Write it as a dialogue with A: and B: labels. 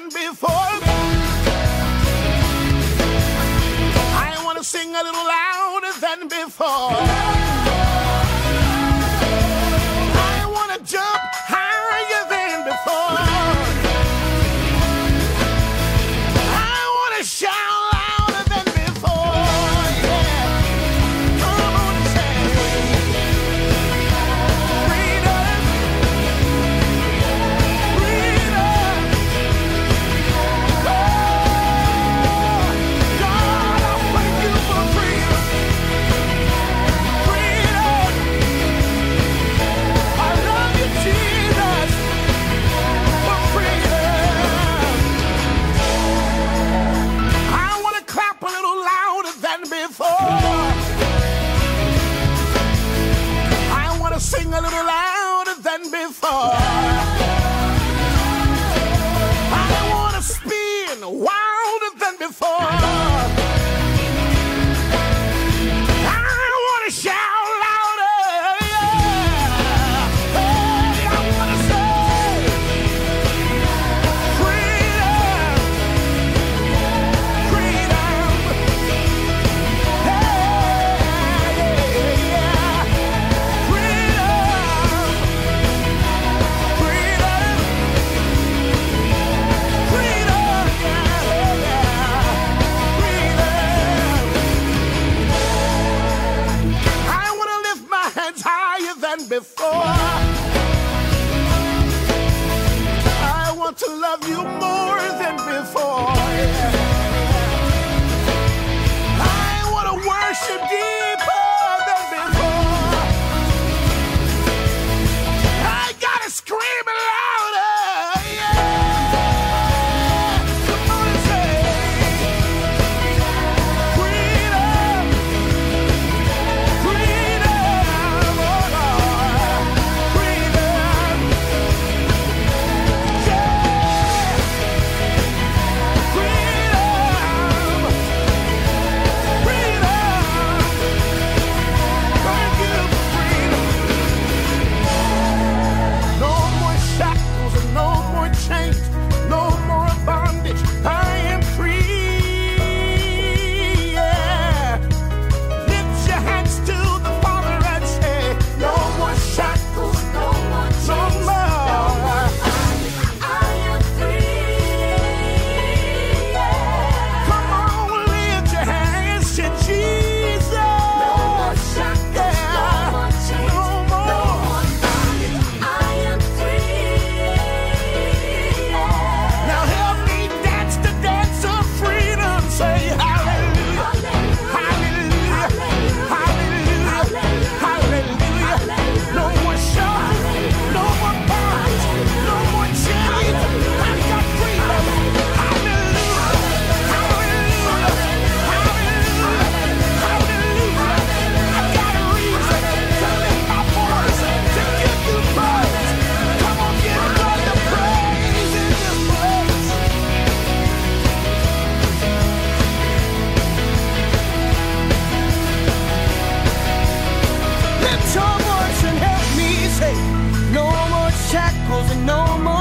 A: than before. I want to sing a little louder than before. for. than before. I want to love you more. no more.